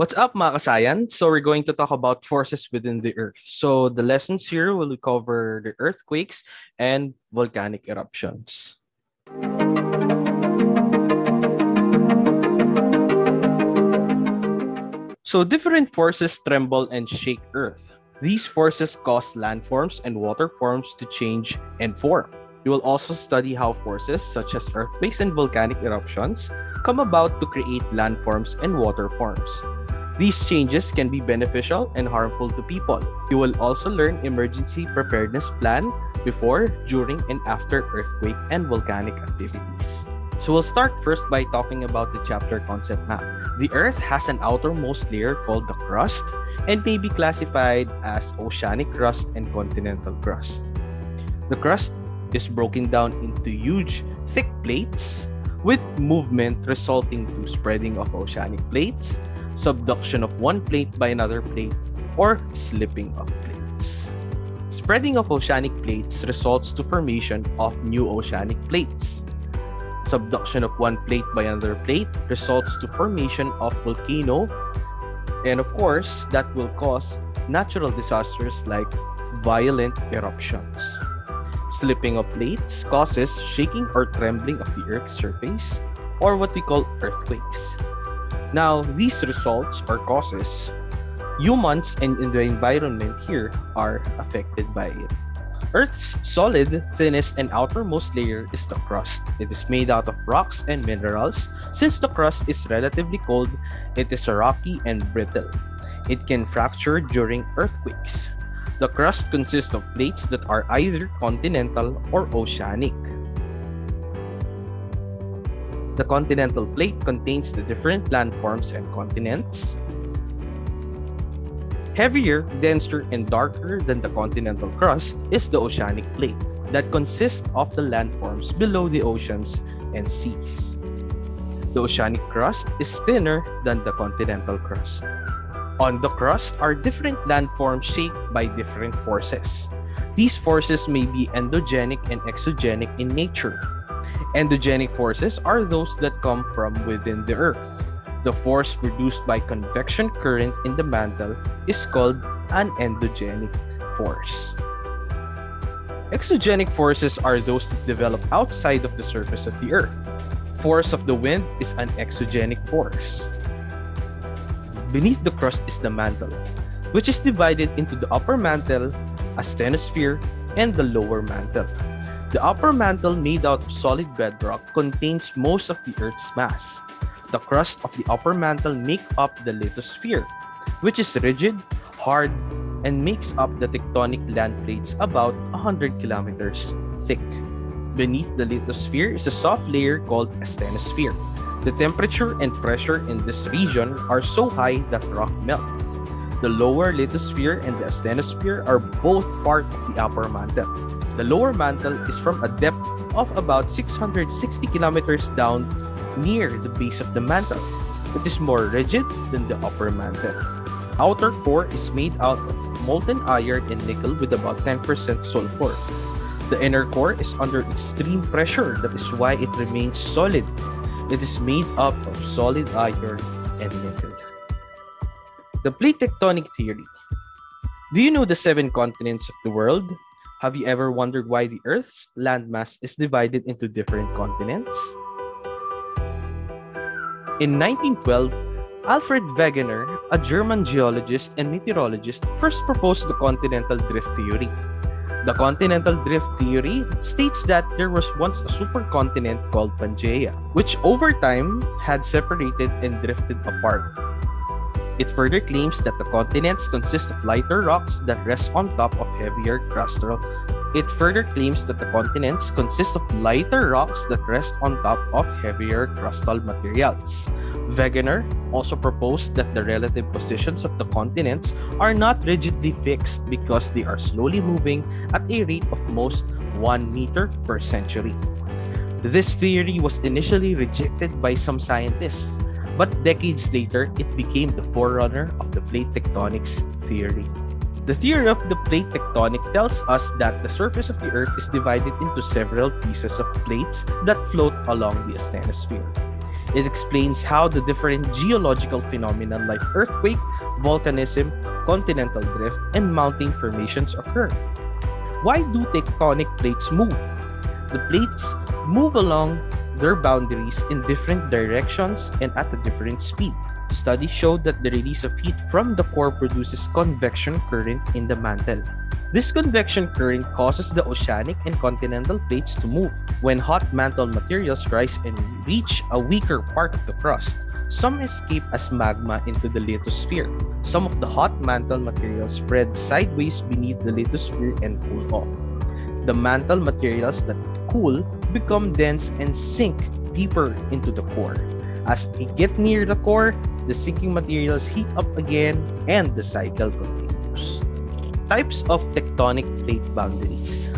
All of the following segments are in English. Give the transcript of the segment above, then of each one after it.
What's up, mga kasayan? So we're going to talk about forces within the Earth. So the lessons here will cover the earthquakes and volcanic eruptions. So different forces tremble and shake Earth. These forces cause landforms and water forms to change and form. You will also study how forces such as earthquakes and volcanic eruptions come about to create landforms and waterforms. These changes can be beneficial and harmful to people. You will also learn emergency preparedness plan before, during, and after earthquake and volcanic activities. So we'll start first by talking about the chapter concept map. The Earth has an outermost layer called the crust and may be classified as oceanic crust and continental crust. The crust is broken down into huge, thick plates with movement resulting to spreading of oceanic plates, subduction of one plate by another plate, or slipping of plates. Spreading of oceanic plates results to formation of new oceanic plates. Subduction of one plate by another plate results to formation of volcano, and of course, that will cause natural disasters like violent eruptions. Slipping of plates causes shaking or trembling of the Earth's surface, or what we call earthquakes. Now, these results or causes, humans and the environment here are affected by it. Earth's solid, thinnest, and outermost layer is the crust. It is made out of rocks and minerals. Since the crust is relatively cold, it is rocky and brittle. It can fracture during earthquakes. The crust consists of plates that are either continental or oceanic. The continental plate contains the different landforms and continents. Heavier, denser, and darker than the continental crust is the oceanic plate that consists of the landforms below the oceans and seas. The oceanic crust is thinner than the continental crust. On the crust are different landforms shaped by different forces. These forces may be endogenic and exogenic in nature. Endogenic forces are those that come from within the Earth. The force produced by convection current in the mantle is called an endogenic force. Exogenic forces are those that develop outside of the surface of the Earth. Force of the wind is an exogenic force. Beneath the crust is the mantle, which is divided into the upper mantle, asthenosphere, and the lower mantle. The upper mantle, made out of solid bedrock, contains most of the Earth's mass. The crust of the upper mantle make up the lithosphere, which is rigid, hard, and makes up the tectonic land plates about 100 kilometers thick. Beneath the lithosphere is a soft layer called asthenosphere. The temperature and pressure in this region are so high that rock melt. The lower lithosphere and the asthenosphere are both part of the upper mantle. The lower mantle is from a depth of about 660 kilometers down near the base of the mantle. It is more rigid than the upper mantle. Outer core is made out of molten iron and nickel with about 10% sulfur. The inner core is under extreme pressure, that is why it remains solid. It is made up of solid iron and nickel. The plate tectonic theory. Do you know the seven continents of the world? Have you ever wondered why the Earth's landmass is divided into different continents? In 1912, Alfred Wegener, a German geologist and meteorologist, first proposed the continental drift theory. The continental drift theory states that there was once a supercontinent called Pangaea, which over time had separated and drifted apart. It further claims that the continents consist of lighter rocks that rest on top of heavier crustal. It further claims that the continents consist of lighter rocks that rest on top of heavier crustal materials. Wegener also proposed that the relative positions of the continents are not rigidly fixed because they are slowly moving at a rate of most 1 meter per century. This theory was initially rejected by some scientists, but decades later, it became the forerunner of the plate tectonics theory. The theory of the plate tectonic tells us that the surface of the Earth is divided into several pieces of plates that float along the asthenosphere. It explains how the different geological phenomena like earthquake, volcanism, continental drift, and mountain formations occur. Why do tectonic plates move? The plates move along their boundaries in different directions and at a different speed. Studies showed that the release of heat from the core produces convection current in the mantle. This convection current causes the oceanic and continental plates to move. When hot mantle materials rise and reach a weaker part of the crust, some escape as magma into the lithosphere. Some of the hot mantle materials spread sideways beneath the lithosphere and cool off. The mantle materials that cool become dense and sink deeper into the core. As they get near the core, the sinking materials heat up again and the cycle continues. Types of tectonic plate boundaries.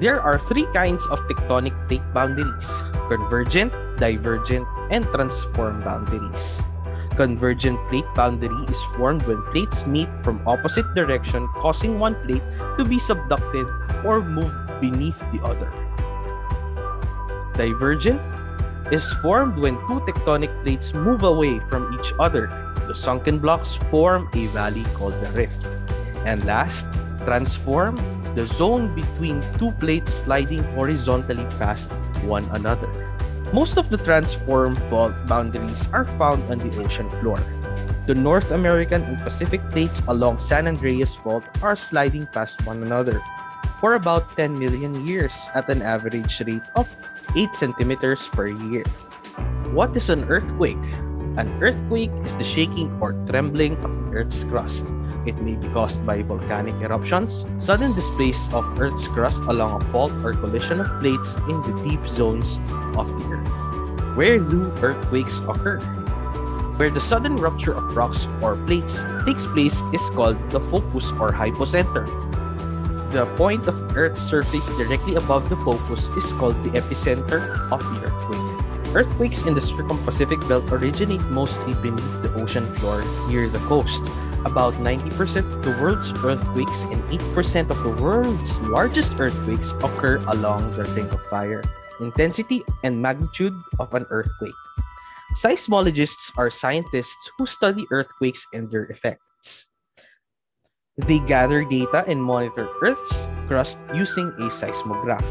There are three kinds of tectonic plate boundaries convergent, divergent, and transform boundaries. Convergent plate boundary is formed when plates meet from opposite direction, causing one plate to be subducted or moved beneath the other. Divergent is formed when two tectonic plates move away from each other. The sunken blocks form a valley called the rift. And last, transform the zone between two plates sliding horizontally past one another. Most of the transform fault boundaries are found on the ocean floor. The North American and Pacific plates along San Andreas Fault are sliding past one another for about 10 million years at an average rate of 8 centimeters per year. What is an earthquake? An earthquake is the shaking or trembling of the Earth's crust. It may be caused by volcanic eruptions, sudden displace of Earth's crust along a fault or collision of plates in the deep zones of the Earth. Where do earthquakes occur? Where the sudden rupture of rocks or plates takes place is called the focus or hypocenter. The point of Earth's surface directly above the focus is called the epicenter of the earthquake. Earthquakes in the circum-Pacific belt originate mostly beneath the ocean floor near the coast. About 90% of the world's earthquakes and 8% of the world's largest earthquakes occur along the Ring of Fire. Intensity and magnitude of an earthquake. Seismologists are scientists who study earthquakes and their effects. They gather data and monitor Earth's crust using a seismograph.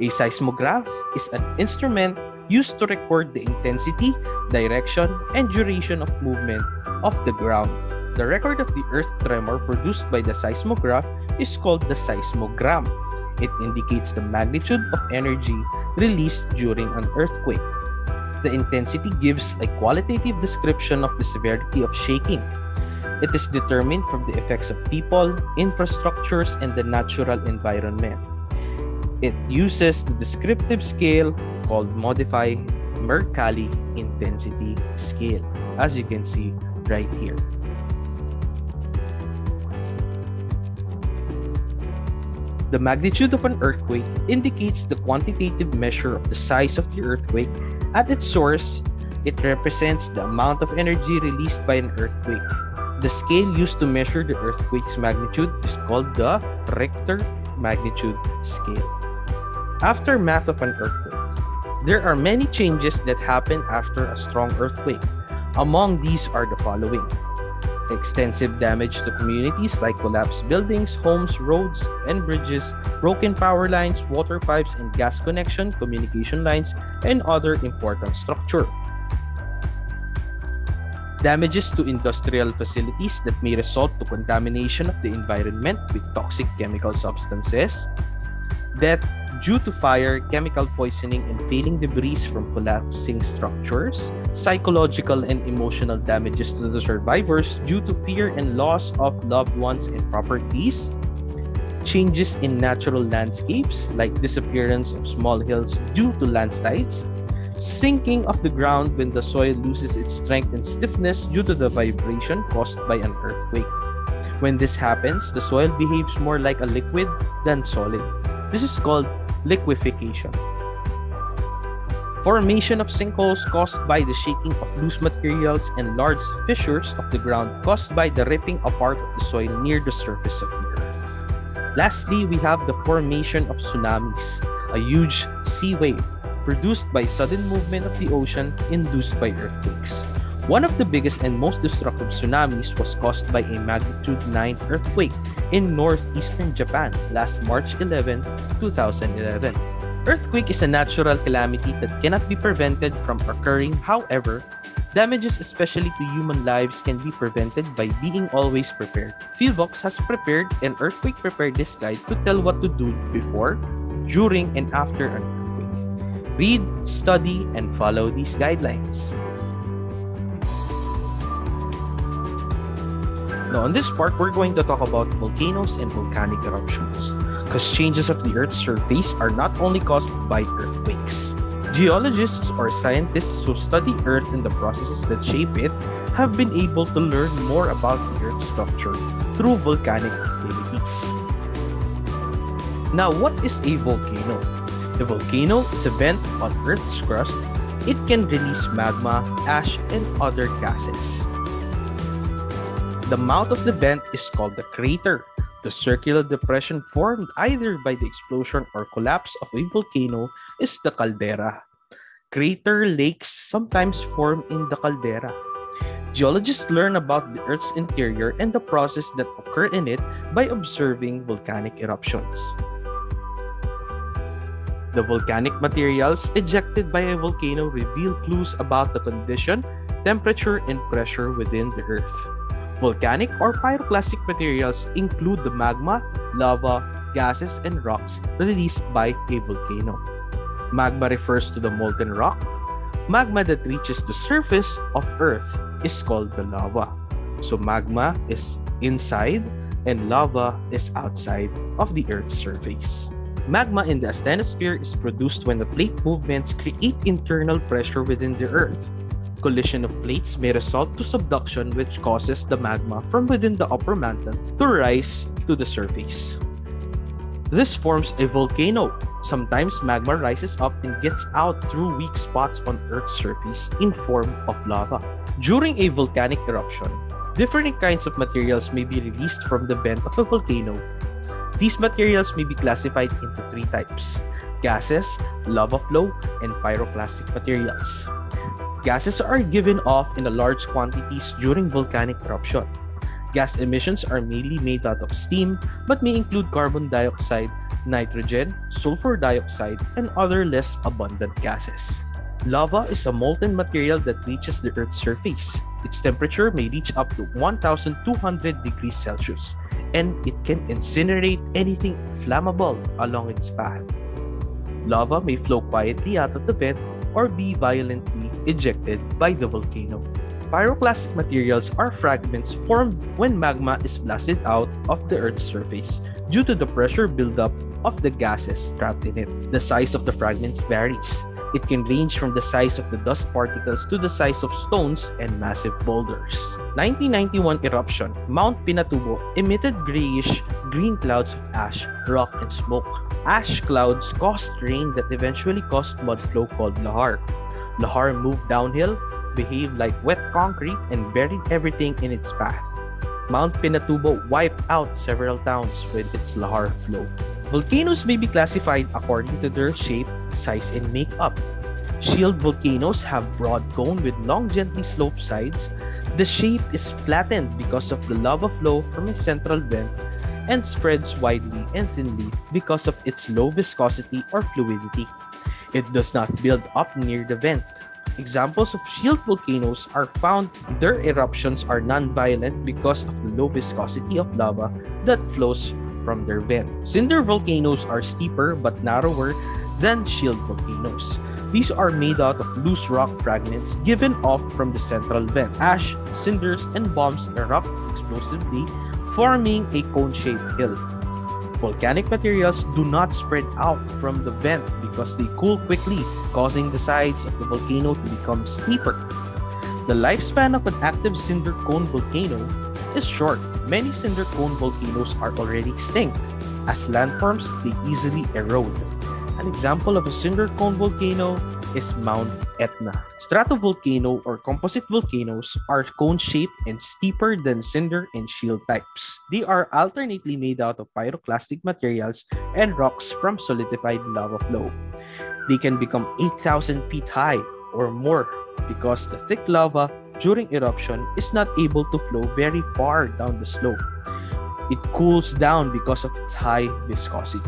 A seismograph is an instrument used to record the intensity, direction, and duration of movement of the ground. The record of the earth tremor produced by the seismograph is called the seismogram. It indicates the magnitude of energy released during an earthquake. The intensity gives a qualitative description of the severity of shaking. It is determined from the effects of people, infrastructures, and the natural environment. It uses the descriptive scale called modified Mercalli intensity scale, as you can see right here. The magnitude of an earthquake indicates the quantitative measure of the size of the earthquake. At its source, it represents the amount of energy released by an earthquake. The scale used to measure the earthquake's magnitude is called the Richter magnitude scale. Aftermath of an earthquake. There are many changes that happen after a strong earthquake. Among these are the following extensive damage to communities like collapsed buildings, homes, roads, and bridges, broken power lines, water pipes and gas connection, communication lines, and other important structure. Damages to industrial facilities that may result to contamination of the environment with toxic chemical substances. Death due to fire, chemical poisoning, and failing debris from collapsing structures, psychological and emotional damages to the survivors due to fear and loss of loved ones and properties, changes in natural landscapes like disappearance of small hills due to landslides, sinking of the ground when the soil loses its strength and stiffness due to the vibration caused by an earthquake. When this happens, the soil behaves more like a liquid than solid. This is called liquefaction. Formation of sinkholes caused by the shaking of loose materials and large fissures of the ground caused by the ripping apart of the soil near the surface of the earth. Lastly, we have the formation of tsunamis, a huge sea wave produced by sudden movement of the ocean induced by earthquakes. One of the biggest and most destructive tsunamis was caused by a magnitude 9 earthquake in northeastern Japan last March 11, 2011. Earthquake is a natural calamity that cannot be prevented from occurring. However, damages especially to human lives can be prevented by being always prepared. PHIVOLCS has prepared an earthquake preparedness guide to tell what to do before, during, and after an earthquake. Read, study, and follow these guidelines. Now, on this part, we're going to talk about volcanoes and volcanic eruptions, because changes of the Earth's surface are not only caused by earthquakes. Geologists or scientists who study Earth and the processes that shape it have been able to learn more about the Earth's structure through volcanic activities. Now, what is a volcano? A volcano is a vent on Earth's crust. It can release magma, ash, and other gases. The mouth of the vent is called the crater. The circular depression formed either by the explosion or collapse of a volcano is the caldera. Crater lakes sometimes form in the caldera. Geologists learn about the Earth's interior and the process that occur in it by observing volcanic eruptions. The volcanic materials ejected by a volcano reveal clues about the condition, temperature, and pressure within the Earth. Volcanic or pyroclastic materials include the magma, lava, gases, and rocks released by a volcano. Magma refers to the molten rock. Magma that reaches the surface of Earth is called the lava. So magma is inside and lava is outside of the Earth's surface. Magma in the asthenosphere is produced when the plate movements create internal pressure within the Earth collision of plates may result to subduction which causes the magma from within the upper mantle to rise to the surface. This forms a volcano. Sometimes magma rises up and gets out through weak spots on Earth's surface in form of lava. During a volcanic eruption, different kinds of materials may be released from the vent of a volcano. These materials may be classified into three types gases, lava flow, and pyroclastic materials. Gases are given off in large quantities during volcanic eruption. Gas emissions are mainly made out of steam but may include carbon dioxide, nitrogen, sulfur dioxide, and other less abundant gases. Lava is a molten material that reaches the Earth's surface. Its temperature may reach up to 1200 degrees Celsius, and it can incinerate anything flammable along its path. Lava may flow quietly out of the vent or be violently ejected by the volcano. Pyroclastic materials are fragments formed when magma is blasted out of the Earth's surface due to the pressure buildup of the gases trapped in it. The size of the fragments varies. It can range from the size of the dust particles to the size of stones and massive boulders. 1991 eruption, Mount Pinatubo emitted grayish green clouds of ash, rock, and smoke. Ash clouds caused rain that eventually caused mud flow called lahar. Lahar moved downhill, behaved like wet concrete, and buried everything in its path. Mount Pinatubo wiped out several towns with its lahar flow. Volcanoes may be classified according to their shape, size, and makeup. Shield volcanoes have broad cone with long gently sloped sides. The shape is flattened because of the lava flow from a central vent and spreads widely and thinly because of its low viscosity or fluidity. It does not build up near the vent. Examples of shield volcanoes are found. Their eruptions are non-violent because of the low viscosity of lava that flows from their vent. Cinder volcanoes are steeper but narrower than shield volcanoes. These are made out of loose rock fragments given off from the central vent. Ash, cinders, and bombs erupt explosively, forming a cone-shaped hill. Volcanic materials do not spread out from the vent because they cool quickly, causing the sides of the volcano to become steeper. The lifespan of an active cinder cone volcano is short. Many cinder cone volcanoes are already extinct. As landforms, they easily erode. An example of a cinder cone volcano is Mount Etna. Stratovolcano or composite volcanoes are cone-shaped and steeper than cinder and shield types. They are alternately made out of pyroclastic materials and rocks from solidified lava flow. They can become 8,000 feet high or more because the thick lava during eruption is not able to flow very far down the slope. It cools down because of its high viscosity.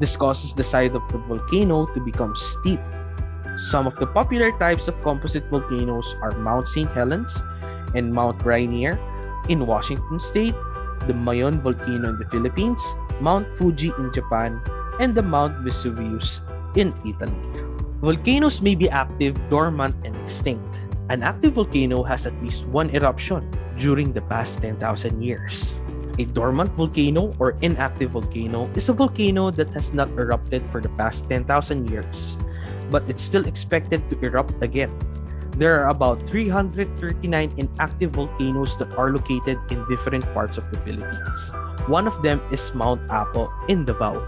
This causes the side of the volcano to become steep. Some of the popular types of composite volcanoes are Mount St. Helens and Mount Rainier in Washington State, the Mayon volcano in the Philippines, Mount Fuji in Japan, and the Mount Vesuvius in Italy. Volcanoes may be active, dormant, and extinct. An active volcano has at least one eruption during the past 10,000 years. A dormant volcano or inactive volcano is a volcano that has not erupted for the past 10,000 years, but it's still expected to erupt again. There are about 339 inactive volcanoes that are located in different parts of the Philippines. One of them is Mount Apo in Davao.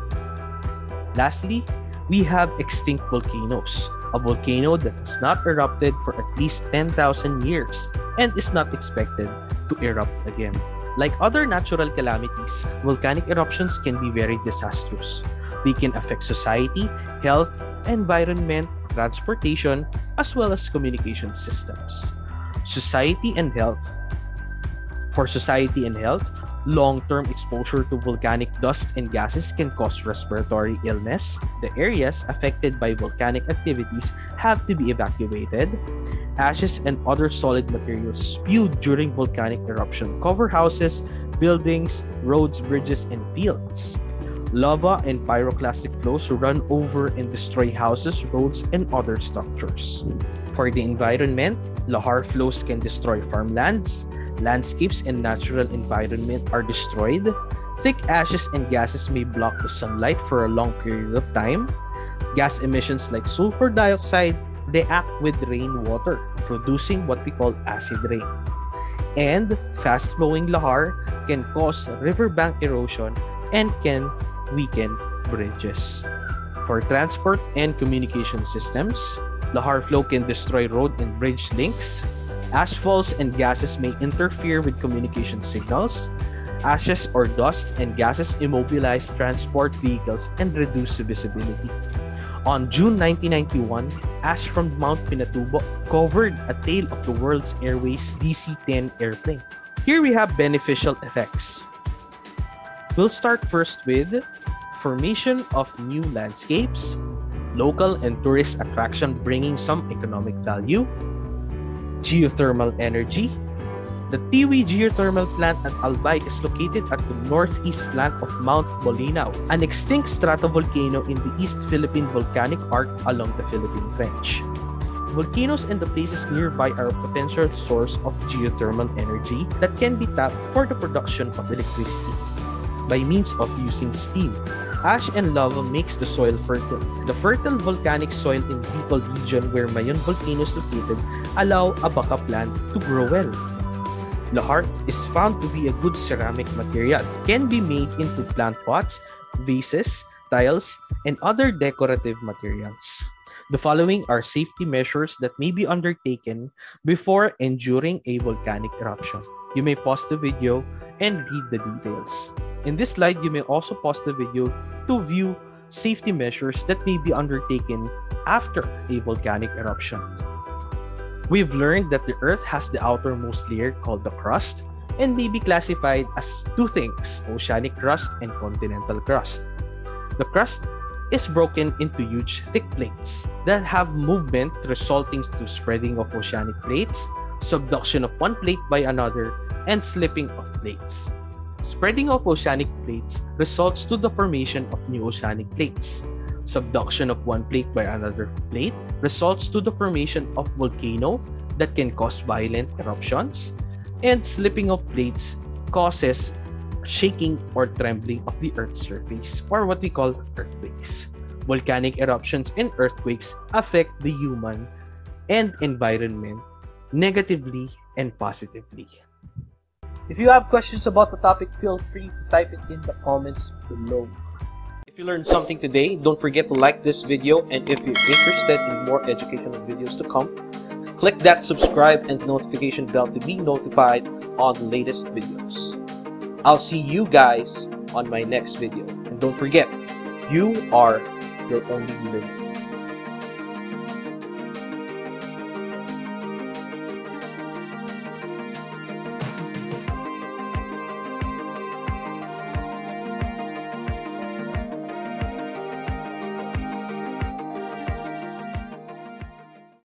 Lastly, we have extinct volcanoes, a volcano that has not erupted for at least 10,000 years and is not expected to erupt again. Like other natural calamities, volcanic eruptions can be very disastrous. They can affect society, health, environment, transportation, as well as communication systems. Society and health. For society and health, long-term exposure to volcanic dust and gases can cause respiratory illness. The areas affected by volcanic activities have to be evacuated. Ashes and other solid materials spewed during volcanic eruption cover houses, buildings, roads, bridges, and fields. Lava and pyroclastic flows run over and destroy houses, roads, and other structures. For the environment, lahar flows can destroy farmlands, landscapes and natural environment are destroyed, thick ashes and gases may block the sunlight for a long period of time, gas emissions like sulfur dioxide react with rainwater, producing what we call acid rain. And fast-flowing lahar can cause riverbank erosion and can weaken bridges. For transport and communication systems, lahar flow can destroy road and bridge links, Ashfalls and gases may interfere with communication signals. Ashes or dust and gases immobilize transport vehicles and reduce visibility. On June 1991, ash from Mount Pinatubo covered a tail of the world's Airways DC-10 airplane. Here we have beneficial effects. We'll start first with formation of new landscapes, local and tourist attraction bringing some economic value, geothermal energy. The Tiwi geothermal plant at Albay is located at the northeast flank of Mount Malinao, an extinct stratovolcano in the East Philippine volcanic arc along the Philippine Trench. Volcanoes and the places nearby are a potential source of geothermal energy that can be tapped for the production of electricity by means of using steam. Ash and lava makes the soil fertile. The fertile volcanic soil in Bicol region where Mayon volcano is located allow abaca plant to grow well. Lahar is found to be a good ceramic material. Can be made into plant pots, vases, tiles, and other decorative materials. The following are safety measures that may be undertaken before and during a volcanic eruption. You may pause the video and read the details. In this slide, you may also pause the video to view safety measures that may be undertaken after a volcanic eruption. We've learned that the Earth has the outermost layer called the crust and may be classified as two things, oceanic crust and continental crust. The crust is broken into huge thick plates that have movement resulting to spreading of oceanic plates, subduction of one plate by another, and slipping of plates. Spreading of oceanic plates results to the formation of new oceanic plates. Subduction of one plate by another plate results to the formation of volcano that can cause violent eruptions, and slipping of plates causes shaking or trembling of the Earth's surface, or what we call earthquakes. Volcanic eruptions and earthquakes affect the human and environment negatively and positively. If you have questions about the topic, feel free to type it in the comments below. If you learned something today, don't forget to like this video and if you're interested in more educational videos to come, click that subscribe and notification bell to be notified on the latest videos. I'll see you guys on my next video. And don't forget, you are your only limit.